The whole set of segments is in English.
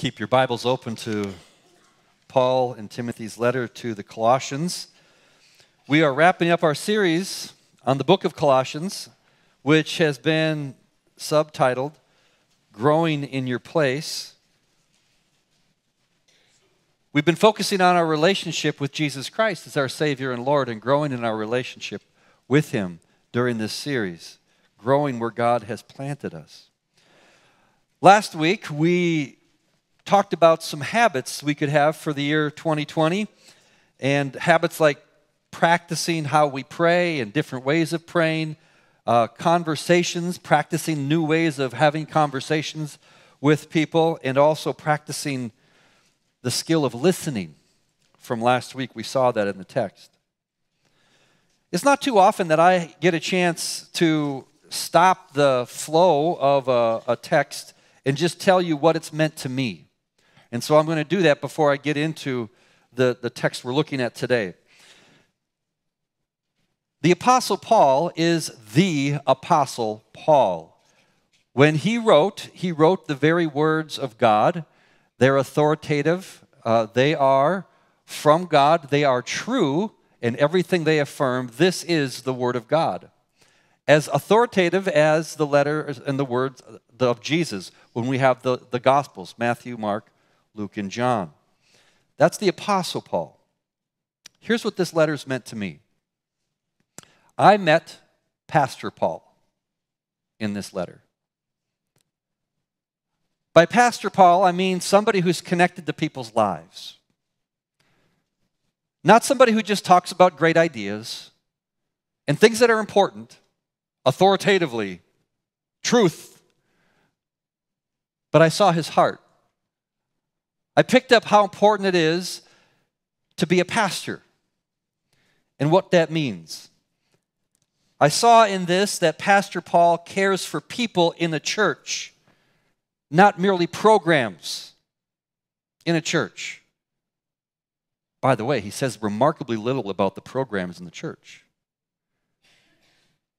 Keep your Bibles open to Paul and Timothy's letter to the Colossians. We are wrapping up our series on the book of Colossians, which has been subtitled Growing in Your Place. We've been focusing on our relationship with Jesus Christ as our Savior and Lord and growing in our relationship with Him during this series, growing where God has planted us. Last week, we talked about some habits we could have for the year 2020, and habits like practicing how we pray and different ways of praying, uh, conversations, practicing new ways of having conversations with people, and also practicing the skill of listening. From last week, we saw that in the text. It's not too often that I get a chance to stop the flow of a, a text and just tell you what it's meant to me. And so I'm going to do that before I get into the, the text we're looking at today. The Apostle Paul is the Apostle Paul. When he wrote, he wrote the very words of God. They're authoritative, uh, they are from God, they are true, and everything they affirm, this is the Word of God. As authoritative as the letter and the words of Jesus when we have the, the Gospels Matthew, Mark, Luke, and John. That's the Apostle Paul. Here's what this letter's meant to me I met Pastor Paul in this letter. By Pastor Paul, I mean somebody who's connected to people's lives. Not somebody who just talks about great ideas and things that are important, authoritatively, truth. But I saw his heart. I picked up how important it is to be a pastor and what that means. I saw in this that Pastor Paul cares for people in the church, not merely programs in a church. By the way, he says remarkably little about the programs in the church.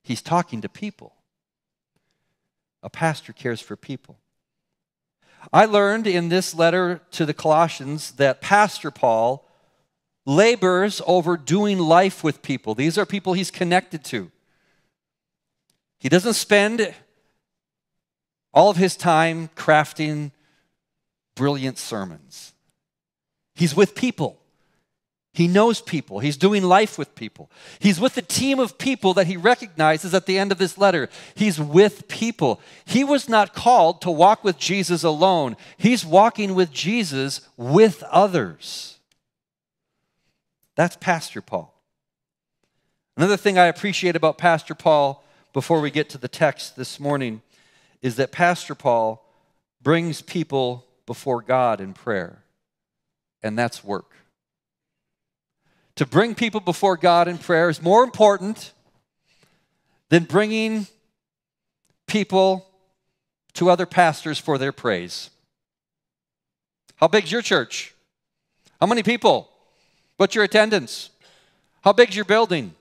He's talking to people. A pastor cares for people. I learned in this letter to the Colossians that Pastor Paul labors over doing life with people. These are people he's connected to. He doesn't spend all of his time crafting brilliant sermons. He's with people. He knows people. He's doing life with people. He's with a team of people that he recognizes at the end of this letter. He's with people. He was not called to walk with Jesus alone, he's walking with Jesus with others. That's Pastor Paul. Another thing I appreciate about Pastor Paul before we get to the text this morning is that Pastor Paul brings people before God in prayer, and that's work to bring people before God in prayer is more important than bringing people to other pastors for their praise. How big's your church? How many people? What's your attendance? How big's your building?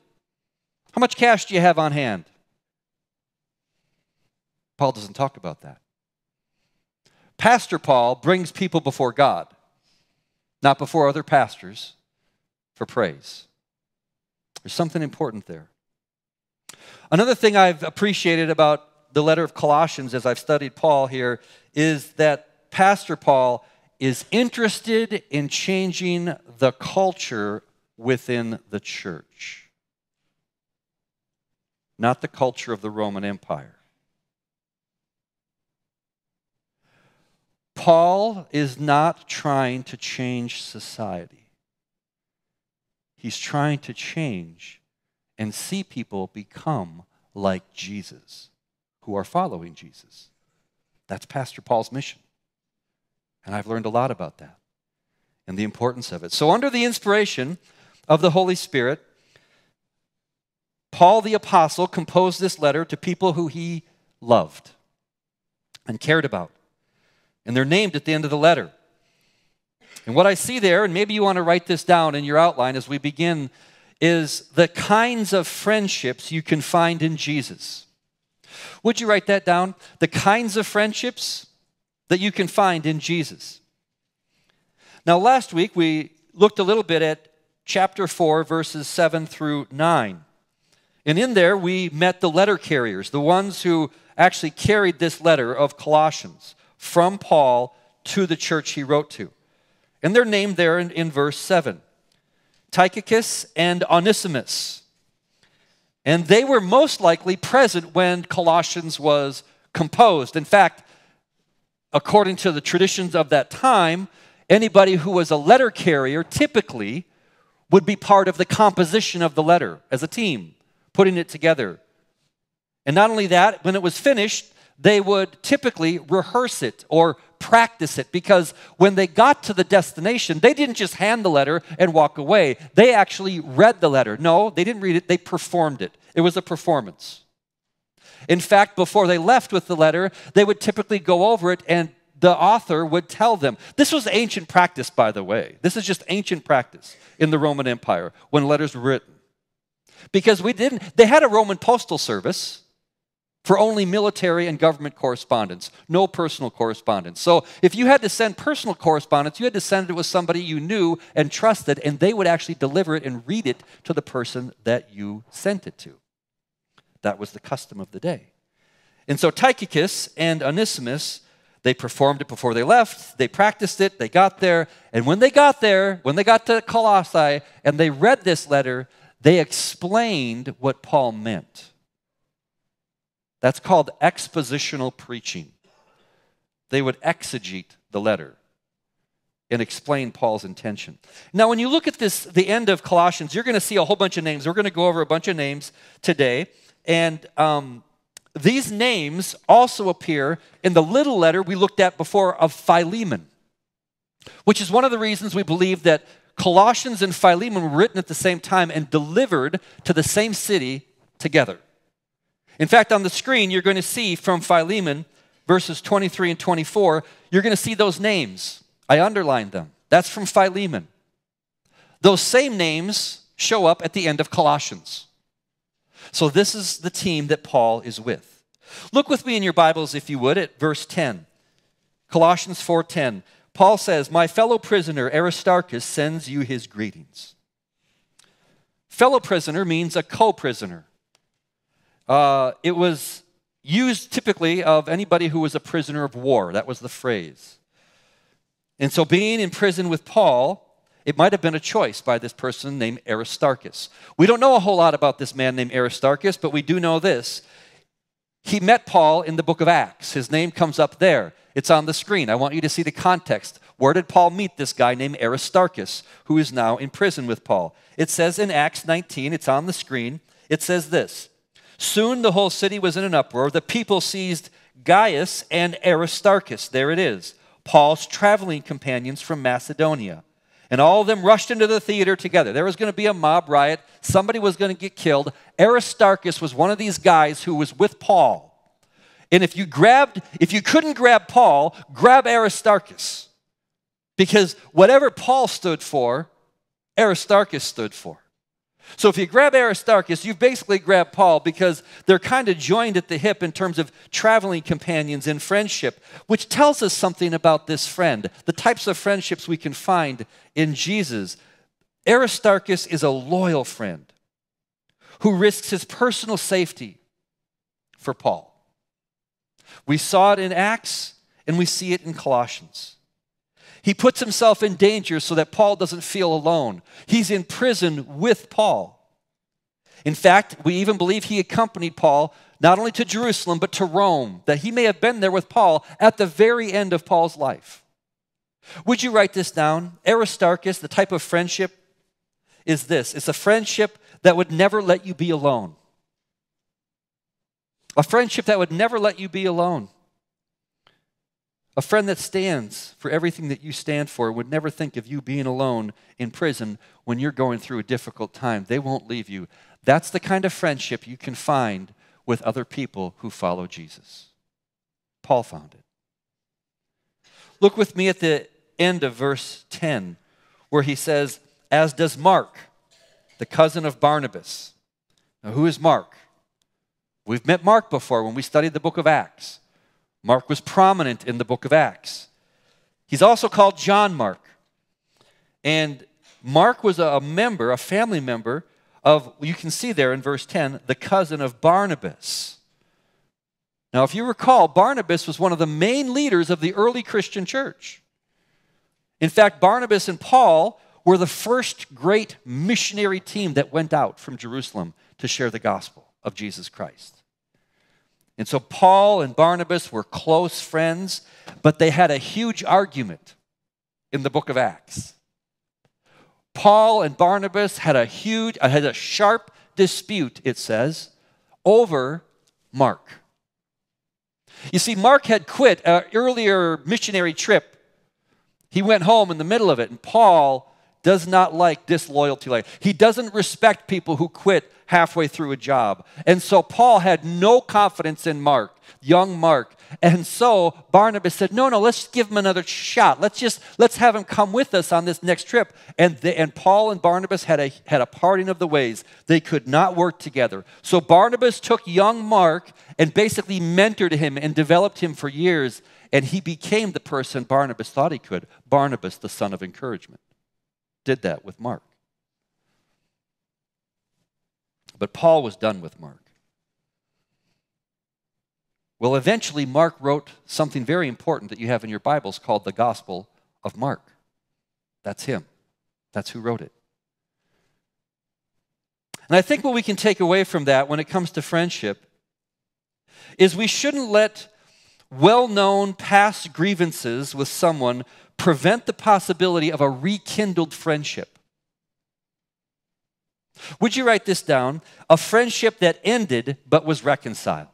How much cash do you have on hand? Paul doesn't talk about that. Pastor Paul brings people before God, not before other pastors for praise. There's something important there. Another thing I've appreciated about the letter of Colossians as I've studied Paul here is that Pastor Paul is interested in changing the culture within the church, not the culture of the Roman Empire. Paul is not trying to change society. He's trying to change and see people become like Jesus who are following Jesus. That's Pastor Paul's mission. And I've learned a lot about that and the importance of it. So, under the inspiration of the Holy Spirit, Paul the Apostle composed this letter to people who he loved and cared about. And they're named at the end of the letter. And what I see there, and maybe you want to write this down in your outline as we begin, is the kinds of friendships you can find in Jesus. Would you write that down? The kinds of friendships that you can find in Jesus. Now, last week we looked a little bit at chapter 4, verses 7 through 9. And in there, we met the letter carriers, the ones who actually carried this letter of Colossians from Paul to the church he wrote to. And they're named there in, in verse 7 Tychicus and Onesimus. And they were most likely present when Colossians was composed. In fact, according to the traditions of that time, anybody who was a letter carrier typically would be part of the composition of the letter as a team, putting it together. And not only that, when it was finished, they would typically rehearse it or practice it because when they got to the destination, they didn't just hand the letter and walk away. They actually read the letter. No, they didn't read it, they performed it. It was a performance. In fact, before they left with the letter, they would typically go over it and the author would tell them. This was ancient practice, by the way. This is just ancient practice in the Roman Empire when letters were written. Because we didn't, they had a Roman postal service for only military and government correspondence, no personal correspondence. So if you had to send personal correspondence, you had to send it with somebody you knew and trusted, and they would actually deliver it and read it to the person that you sent it to. That was the custom of the day. And so Tychicus and Onesimus, they performed it before they left, they practiced it, they got there, and when they got there, when they got to Colossae and they read this letter, they explained what Paul meant. That's called expositional preaching. They would exegete the letter and explain Paul's intention. Now, when you look at this, the end of Colossians, you're going to see a whole bunch of names. We're going to go over a bunch of names today. And um, these names also appear in the little letter we looked at before of Philemon, which is one of the reasons we believe that Colossians and Philemon were written at the same time and delivered to the same city together. In fact, on the screen, you're going to see from Philemon, verses 23 and 24, you're going to see those names. I underlined them. That's from Philemon. Those same names show up at the end of Colossians. So this is the team that Paul is with. Look with me in your Bibles if you would at verse 10. Colossians 4:10. Paul says, "My fellow prisoner Aristarchus sends you his greetings." Fellow prisoner means a co-prisoner. Uh, it was used typically of anybody who was a prisoner of war. That was the phrase. And so, being in prison with Paul, it might have been a choice by this person named Aristarchus. We don't know a whole lot about this man named Aristarchus, but we do know this. He met Paul in the book of Acts. His name comes up there. It's on the screen. I want you to see the context. Where did Paul meet this guy named Aristarchus, who is now in prison with Paul? It says in Acts 19, it's on the screen. It says this Soon the whole city was in an uproar. The people seized Gaius and Aristarchus. There it is, Paul's traveling companions from Macedonia. And all of them rushed into the theater together. There was going to be a mob riot. Somebody was going to get killed. Aristarchus was one of these guys who was with Paul. And if you grabbed, if you couldn't grab Paul, grab Aristarchus. Because whatever Paul stood for, Aristarchus stood for. So if you grab Aristarchus, you've basically grabbed Paul because they're kind of joined at the hip in terms of traveling companions in friendship, which tells us something about this friend, the types of friendships we can find in Jesus. Aristarchus is a loyal friend who risks his personal safety for Paul. We saw it in Acts and we see it in Colossians. He puts himself in danger so that Paul doesn't feel alone. He's in prison with Paul. In fact, we even believe he accompanied Paul not only to Jerusalem, but to Rome, that he may have been there with Paul at the very end of Paul's life. Would you write this down? Aristarchus, the type of friendship is this it's a friendship that would never let you be alone. A friendship that would never let you be alone. A friend that stands for everything that you stand for would never think of you being alone in prison when you're going through a difficult time. They won't leave you. That's the kind of friendship you can find with other people who follow Jesus. Paul found it. Look with me at the end of verse 10, where he says, As does Mark, the cousin of Barnabas. Now, who is Mark? We've met Mark before when we studied the book of Acts. Mark was prominent in the book of Acts. He's also called John Mark. And Mark was a member, a family member of, you can see there in verse 10, the cousin of Barnabas. Now, if you recall, Barnabas was one of the main leaders of the early Christian church. In fact, Barnabas and Paul were the first great missionary team that went out from Jerusalem to share the gospel of Jesus Christ. And so Paul and Barnabas were close friends, but they had a huge argument in the book of Acts. Paul and Barnabas had a huge, uh, had a sharp dispute, it says, over Mark. You see, Mark had quit an earlier missionary trip. He went home in the middle of it, and Paul does not like disloyalty. He doesn't respect people who quit halfway through a job. And so Paul had no confidence in Mark, young Mark. And so Barnabas said, "No, no, let's give him another shot. Let's just let's have him come with us on this next trip." And and Paul and Barnabas had a had a parting of the ways. They could not work together. So Barnabas took young Mark and basically mentored him and developed him for years, and he became the person Barnabas thought he could, Barnabas, the son of encouragement did that with Mark. But Paul was done with Mark. Well, eventually, Mark wrote something very important that you have in your Bibles called the Gospel of Mark. That's him, that's who wrote it. And I think what we can take away from that when it comes to friendship is we shouldn't let well known past grievances with someone prevent the possibility of a rekindled friendship. Would you write this down? A friendship that ended but was reconciled.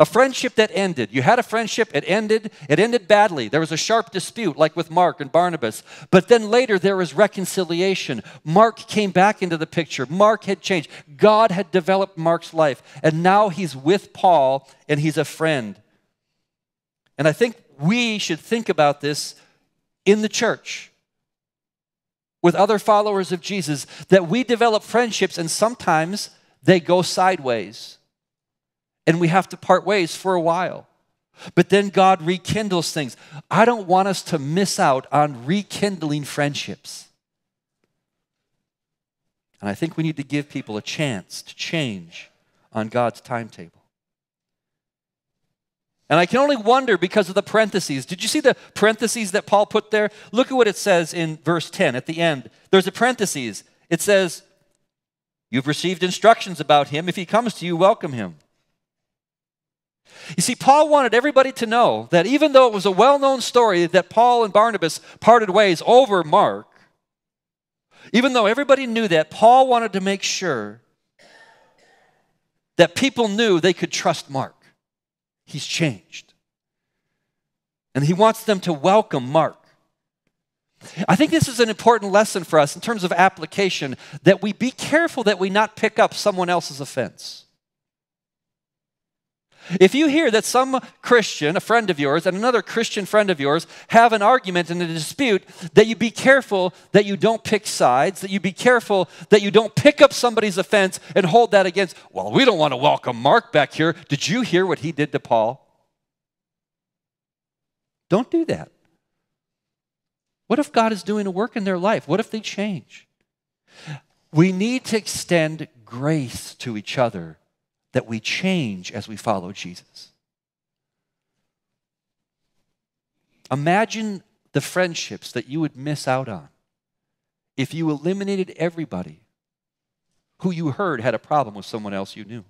A friendship that ended. You had a friendship, it ended, it ended badly. There was a sharp dispute, like with Mark and Barnabas. But then later there was reconciliation. Mark came back into the picture. Mark had changed. God had developed Mark's life. And now he's with Paul and he's a friend. And I think we should think about this in the church with other followers of Jesus that we develop friendships and sometimes they go sideways and we have to part ways for a while. But then God rekindles things. I don't want us to miss out on rekindling friendships. And I think we need to give people a chance to change on God's timetable. And I can only wonder because of the parentheses. Did you see the parentheses that Paul put there? Look at what it says in verse 10 at the end. There's a parentheses. It says, You've received instructions about him. If he comes to you, welcome him. You see, Paul wanted everybody to know that even though it was a well known story that Paul and Barnabas parted ways over Mark, even though everybody knew that, Paul wanted to make sure that people knew they could trust Mark. He's changed. And he wants them to welcome Mark. I think this is an important lesson for us in terms of application that we be careful that we not pick up someone else's offense. If you hear that some Christian, a friend of yours, and another Christian friend of yours have an argument and a dispute, that you be careful that you don't pick sides, that you be careful that you don't pick up somebody's offense and hold that against, well, we don't want to welcome Mark back here. Did you hear what he did to Paul? Don't do that. What if God is doing a work in their life? What if they change? We need to extend grace to each other that we change as we follow Jesus. Imagine the friendships that you would miss out on if you eliminated everybody who you heard had a problem with someone else you knew.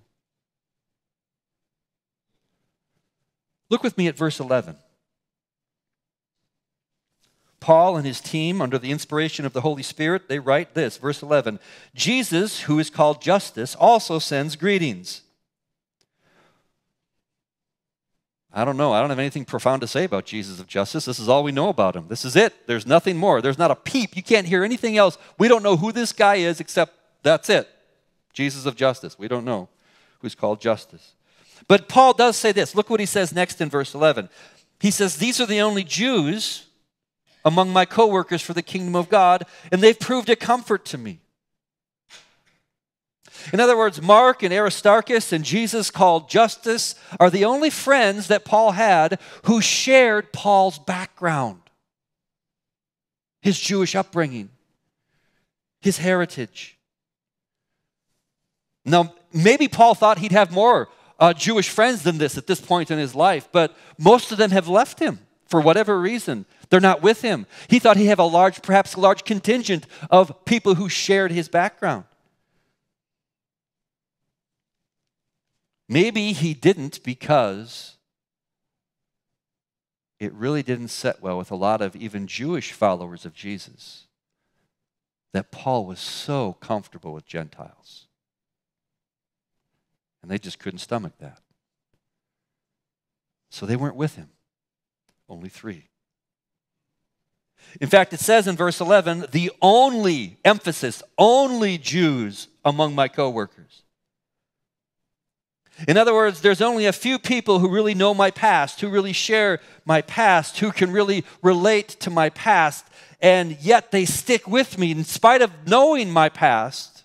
Look with me at verse 11. Paul and his team, under the inspiration of the Holy Spirit, they write this, verse 11 Jesus, who is called Justus, also sends greetings. I don't know. I don't have anything profound to say about Jesus of Justus. This is all we know about him. This is it. There's nothing more. There's not a peep. You can't hear anything else. We don't know who this guy is except that's it. Jesus of Justus. We don't know who's called Justus. But Paul does say this. Look what he says next in verse 11. He says, These are the only Jews among my co workers for the kingdom of God, and they've proved a comfort to me. In other words, Mark and Aristarchus and Jesus called Justus are the only friends that Paul had who shared Paul's background. his Jewish upbringing, his heritage. Now, maybe Paul thought he'd have more uh, Jewish friends than this at this point in his life, but most of them have left him for whatever reason. They're not with him. He thought he'd have a large, perhaps large contingent of people who shared his background. Maybe he didn't because it really didn't set well with a lot of even Jewish followers of Jesus that Paul was so comfortable with Gentiles. And they just couldn't stomach that. So they weren't with him. Only three. In fact, it says in verse 11, the only emphasis, only Jews among my coworkers. In other words, there's only a few people who really know my past, who really share my past, who can really relate to my past, and yet they stick with me. In spite of knowing my past,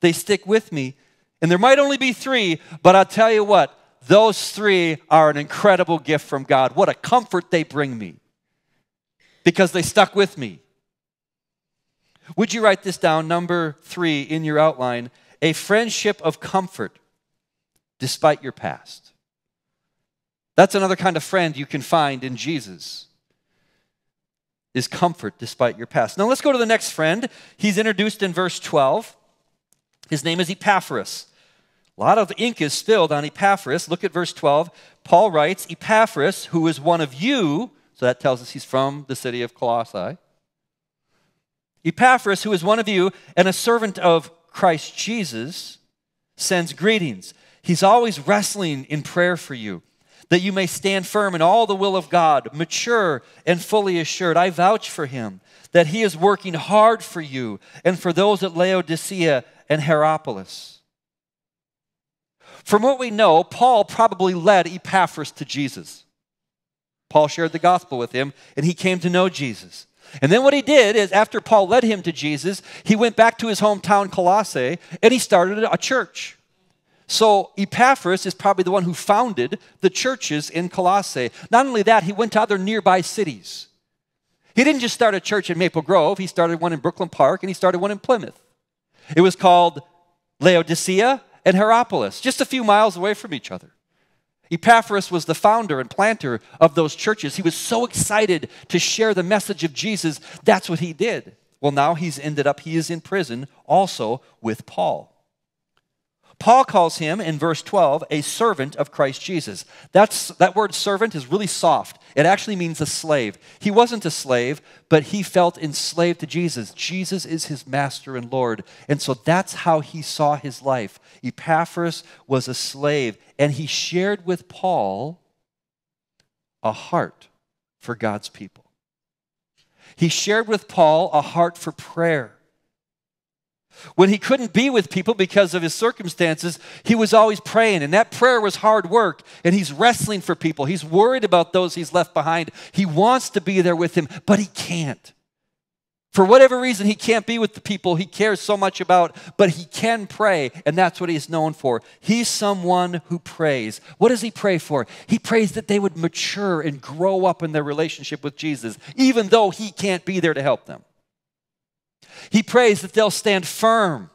they stick with me. And there might only be three, but I'll tell you what, those three are an incredible gift from God. What a comfort they bring me because they stuck with me. Would you write this down? Number three in your outline a friendship of comfort despite your past. That's another kind of friend you can find in Jesus. Is comfort despite your past. Now let's go to the next friend. He's introduced in verse 12. His name is Epaphras. A lot of ink is spilled on Epaphras. Look at verse 12. Paul writes, Epaphras, who is one of you, so that tells us he's from the city of Colossae. Epaphras, who is one of you and a servant of Christ Jesus, sends greetings. He's always wrestling in prayer for you, that you may stand firm in all the will of God, mature and fully assured. I vouch for him that he is working hard for you and for those at Laodicea and Hierapolis. From what we know, Paul probably led Epaphras to Jesus. Paul shared the gospel with him, and he came to know Jesus. And then what he did is, after Paul led him to Jesus, he went back to his hometown, Colossae, and he started a church. So Epaphras is probably the one who founded the churches in Colossae. Not only that, he went to other nearby cities. He didn't just start a church in Maple Grove, he started one in Brooklyn Park and he started one in Plymouth. It was called Laodicea and Hierapolis, just a few miles away from each other. Epaphras was the founder and planter of those churches. He was so excited to share the message of Jesus. That's what he did. Well, now he's ended up, he is in prison also with Paul. Paul calls him in verse 12 a servant of Christ Jesus. That's, that word servant is really soft. It actually means a slave. He wasn't a slave, but he felt enslaved to Jesus. Jesus is his master and Lord. And so that's how he saw his life. Epaphras was a slave, and he shared with Paul a heart for God's people. He shared with Paul a heart for prayer. When he couldn't be with people because of his circumstances, he was always praying. And that prayer was hard work. And he's wrestling for people. He's worried about those he's left behind. He wants to be there with him, but he can't. For whatever reason, he can't be with the people he cares so much about, but he can pray, and that's what he's known for. He's someone who prays. What does he pray for? He prays that they would mature and grow up in their relationship with Jesus, even though he can't be there to help them. He prays that they'll stand firm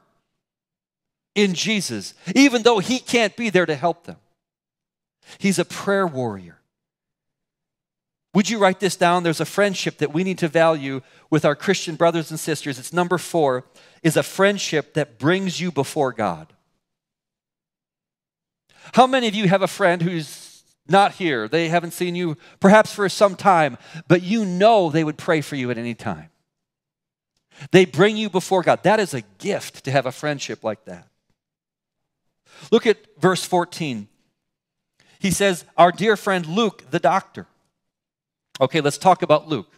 in Jesus, even though He can't be there to help them. He's a prayer warrior. Would you write this down? There's a friendship that we need to value with our Christian brothers and sisters. It's number four, is a friendship that brings you before God. How many of you have a friend who's not here? They haven't seen you perhaps for some time, but you know they would pray for you at any time. They bring you before God. That is a gift to have a friendship like that. Look at verse 14. He says, Our dear friend Luke, the doctor. Okay, let's talk about Luke.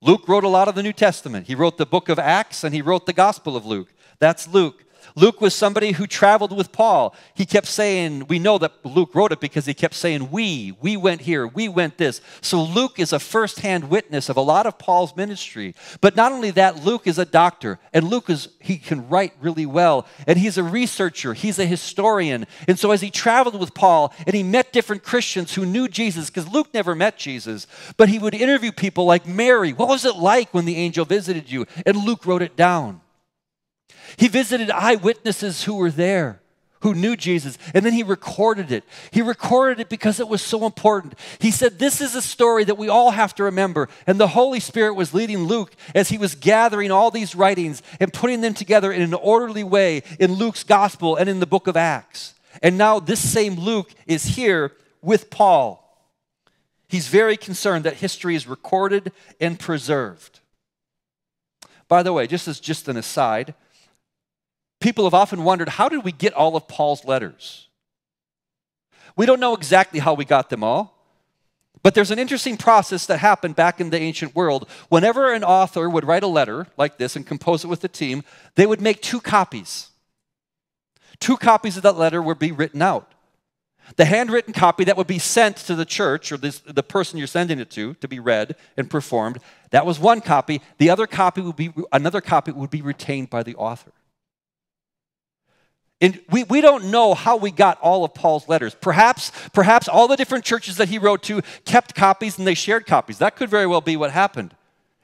Luke wrote a lot of the New Testament. He wrote the book of Acts and he wrote the Gospel of Luke. That's Luke. Luke was somebody who traveled with Paul. He kept saying, we know that Luke wrote it because he kept saying, we, we went here, we went this. So Luke is a firsthand witness of a lot of Paul's ministry. But not only that, Luke is a doctor, and Luke is, he can write really well, and he's a researcher, he's a historian. And so as he traveled with Paul and he met different Christians who knew Jesus, because Luke never met Jesus, but he would interview people like Mary. What was it like when the angel visited you? And Luke wrote it down. He visited eyewitnesses who were there, who knew Jesus, and then he recorded it. He recorded it because it was so important. He said, This is a story that we all have to remember. And the Holy Spirit was leading Luke as he was gathering all these writings and putting them together in an orderly way in Luke's gospel and in the book of Acts. And now this same Luke is here with Paul. He's very concerned that history is recorded and preserved. By the way, just as just an aside, people have often wondered how did we get all of Paul's letters? We don't know exactly how we got them all, but there's an interesting process that happened back in the ancient world. Whenever an author would write a letter like this and compose it with the team, they would make two copies. Two copies of that letter would be written out. The handwritten copy that would be sent to the church or this, the person you're sending it to to be read and performed, that was one copy. The other copy would be another copy would be retained by the author. And we, we don't know how we got all of Paul's letters. Perhaps, perhaps all the different churches that he wrote to kept copies and they shared copies. That could very well be what happened.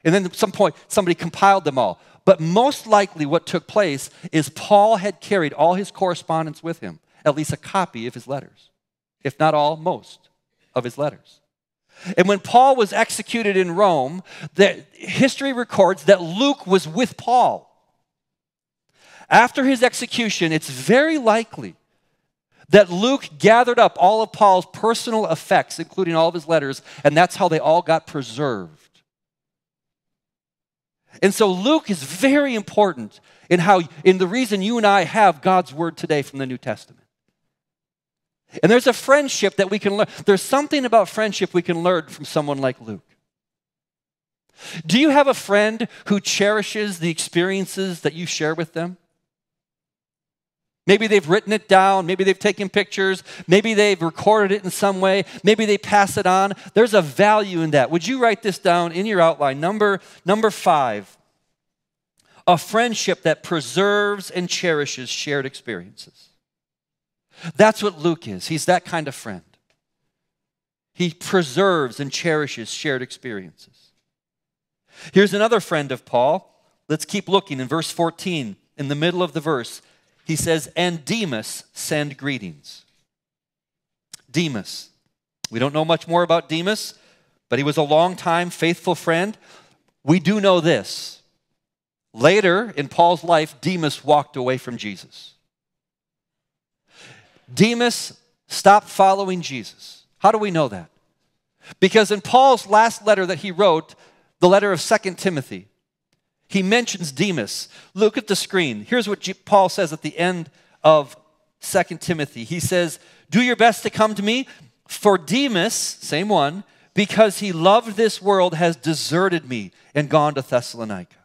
And then at some point, somebody compiled them all. But most likely, what took place is Paul had carried all his correspondence with him, at least a copy of his letters, if not all, most of his letters. And when Paul was executed in Rome, the history records that Luke was with Paul. After his execution, it's very likely that Luke gathered up all of Paul's personal effects, including all of his letters, and that's how they all got preserved. And so Luke is very important in how in the reason you and I have God's word today from the New Testament. And there's a friendship that we can learn. There's something about friendship we can learn from someone like Luke. Do you have a friend who cherishes the experiences that you share with them? Maybe they've written it down. Maybe they've taken pictures. Maybe they've recorded it in some way. Maybe they pass it on. There's a value in that. Would you write this down in your outline? Number, number five a friendship that preserves and cherishes shared experiences. That's what Luke is. He's that kind of friend. He preserves and cherishes shared experiences. Here's another friend of Paul. Let's keep looking in verse 14, in the middle of the verse he says, and Demas send greetings. Demas. We don't know much more about Demas, but he was a long-time faithful friend. We do know this. Later in Paul's life, Demas walked away from Jesus. Demas stopped following Jesus. How do we know that? Because in Paul's last letter that he wrote, the letter of Second Timothy, he mentions Demas. Look at the screen. Here's what Paul says at the end of 2 Timothy. He says, Do your best to come to me, for Demas, same one, because he loved this world, has deserted me and gone to Thessalonica.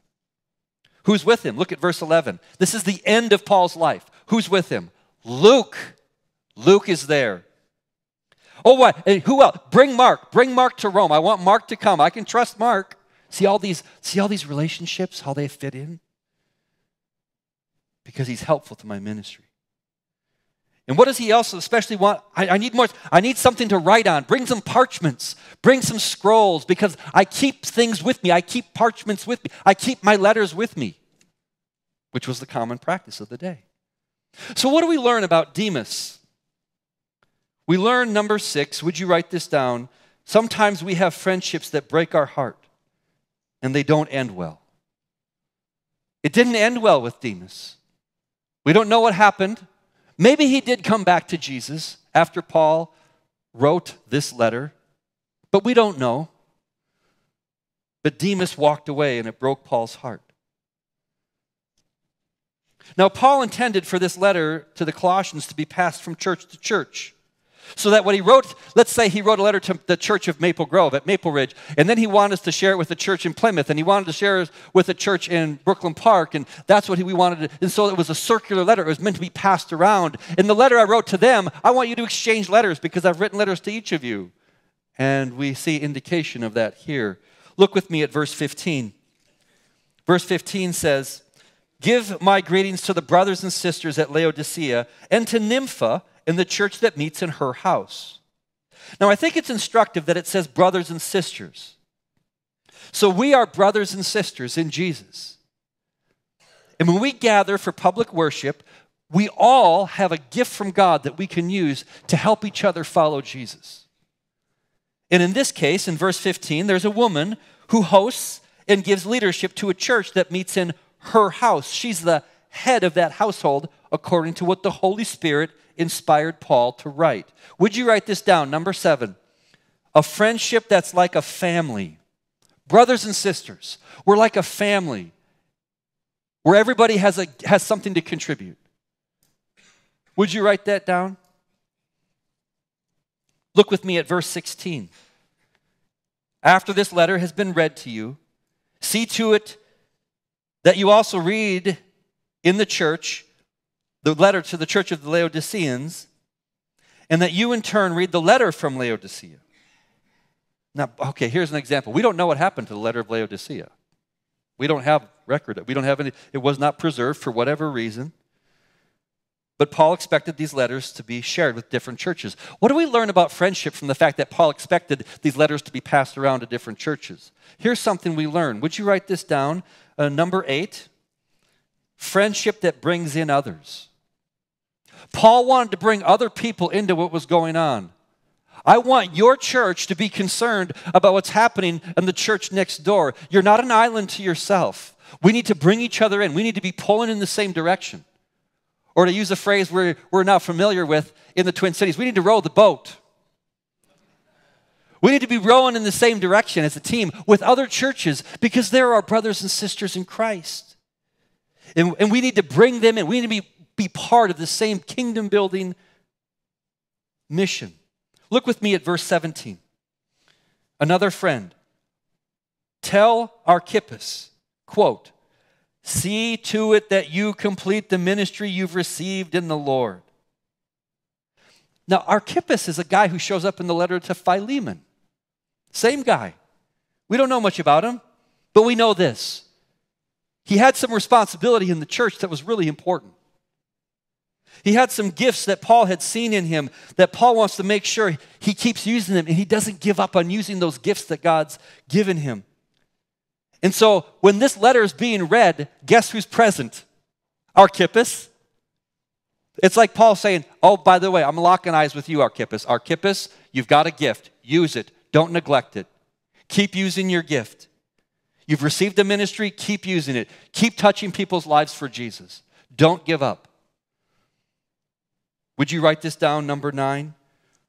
Who's with him? Look at verse 11. This is the end of Paul's life. Who's with him? Luke. Luke is there. Oh, what? And who else? Bring Mark. Bring Mark to Rome. I want Mark to come. I can trust Mark. See all these, see all these relationships, how they fit in? Because he's helpful to my ministry. And what does he also especially want? I, I, need more, I need something to write on. Bring some parchments, bring some scrolls, because I keep things with me. I keep parchments with me. I keep my letters with me, which was the common practice of the day. So, what do we learn about Demas? We learn number six, would you write this down? Sometimes we have friendships that break our heart and they don't end well. It didn't end well with Demas. We don't know what happened. Maybe he did come back to Jesus after Paul wrote this letter, but we don't know. But Demas walked away and it broke Paul's heart. Now, Paul intended for this letter to the Colossians to be passed from church to church. So that when he wrote, let's say he wrote a letter to the church of Maple Grove at Maple Ridge, and then he wanted us to share it with the church in Plymouth, and he wanted to share it with the church in Brooklyn Park, and that's what we wanted to, and so it was a circular letter. It was meant to be passed around. In the letter I wrote to them, I want you to exchange letters because I've written letters to each of you. And we see indication of that here. Look with me at verse 15. Verse 15 says, Give my greetings to the brothers and sisters at Laodicea and to Nympha in the church that meets in her house. Now, I think it's instructive that it says brothers and sisters. So we are brothers and sisters in Jesus. And when we gather for public worship, we all have a gift from God that we can use to help each other follow Jesus. And in this case, in verse 15, there's a woman who hosts and gives leadership to a church that meets in her house. She's the head of that household according to what the Holy Spirit inspired Paul to write. Would you write this down? Number seven, a friendship that's like a family. Brothers and sisters, we're like a family where everybody has, a, has something to contribute. Would you write that down? Look with me at verse 16. After this letter has been read to you, see to it that you also read in the church the letter to the church of the Laodiceans, and that you in turn read the letter from Laodicea. Now, okay, here's an example. We don't know what happened to the letter of Laodicea. We don't have record. We don't have any, it was not preserved for whatever reason. But Paul expected these letters to be shared with different churches. What do we learn about friendship from the fact that Paul expected these letters to be passed around to different churches? Here's something we learn. Would you write this down? Uh, number eight friendship that brings in others. Paul wanted to bring other people into what was going on. I want your church to be concerned about what's happening in the church next door. You're not an island to yourself. We need to bring each other in. We need to be pulling in the same direction. Or to use a phrase we're, we're now familiar with in the Twin Cities, we need to row the boat. We need to be rowing in the same direction as a team with other churches because they're our brothers and sisters in Christ. And, and we need to bring them in. We need to be be part of the same kingdom building mission. Look with me at verse 17. Another friend. Tell Archippus, quote, see to it that you complete the ministry you've received in the Lord. Now, Archippus is a guy who shows up in the letter to Philemon. Same guy. We don't know much about him, but we know this. He had some responsibility in the church that was really important. He had some gifts that Paul had seen in him that Paul wants to make sure he keeps using them and he doesn't give up on using those gifts that God's given him. And so when this letter is being read, guess who's present? Archippus. It's like Paul saying, Oh, by the way, I'm locking eyes with you, Archippus. Archippus, you've got a gift. Use it. Don't neglect it. Keep using your gift. You've received a ministry, keep using it. Keep touching people's lives for Jesus. Don't give up. Would you write this down, number nine?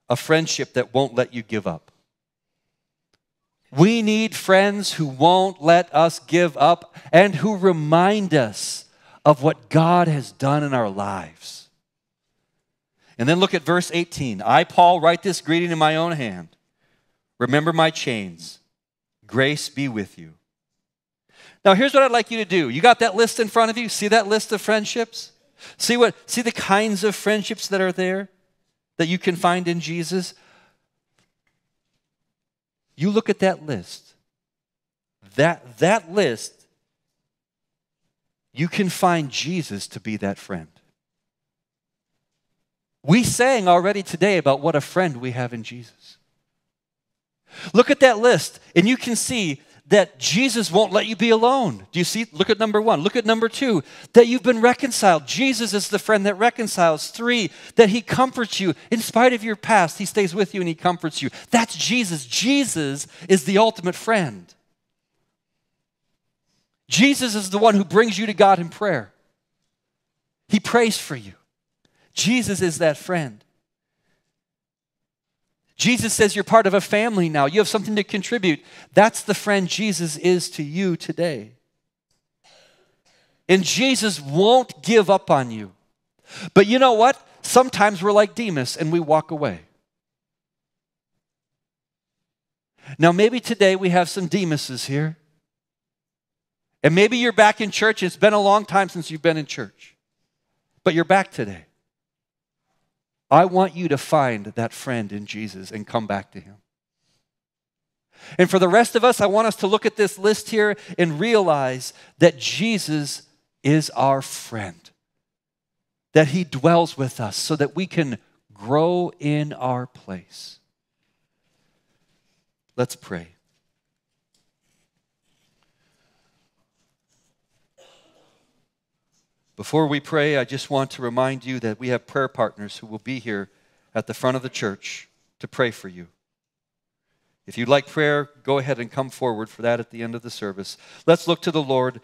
A friendship that won't let you give up. We need friends who won't let us give up and who remind us of what God has done in our lives. And then look at verse 18. I, Paul, write this greeting in my own hand. Remember my chains. Grace be with you. Now, here's what I'd like you to do. You got that list in front of you? See that list of friendships? See what see the kinds of friendships that are there that you can find in Jesus? You look at that list. That that list you can find Jesus to be that friend. We sang already today about what a friend we have in Jesus. Look at that list, and you can see that Jesus won't let you be alone. Do you see? Look at number one. Look at number two, that you've been reconciled. Jesus is the friend that reconciles. Three, that he comforts you. In spite of your past, he stays with you and he comforts you. That's Jesus. Jesus is the ultimate friend. Jesus is the one who brings you to God in prayer. He prays for you. Jesus is that friend. Jesus says you're part of a family now. You have something to contribute. That's the friend Jesus is to you today. And Jesus won't give up on you. But you know what? Sometimes we're like Demas and we walk away. Now, maybe today we have some Demases here. And maybe you're back in church. It's been a long time since you've been in church, but you're back today. I want you to find that friend in Jesus and come back to him. And for the rest of us, I want us to look at this list here and realize that Jesus is our friend, that he dwells with us so that we can grow in our place. Let's pray. Before we pray, I just want to remind you that we have prayer partners who will be here at the front of the church to pray for you. If you'd like prayer, go ahead and come forward for that at the end of the service. Let's look to the Lord.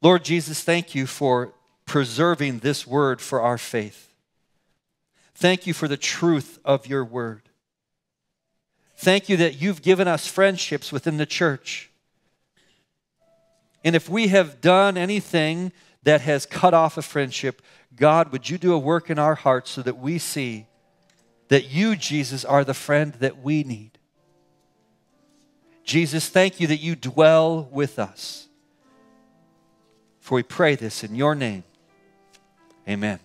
Lord Jesus, thank you for preserving this word for our faith. Thank you for the truth of your word. Thank you that you've given us friendships within the church. And if we have done anything that has cut off a friendship, God, would you do a work in our hearts so that we see that you, Jesus, are the friend that we need? Jesus, thank you that you dwell with us. For we pray this in your name. Amen.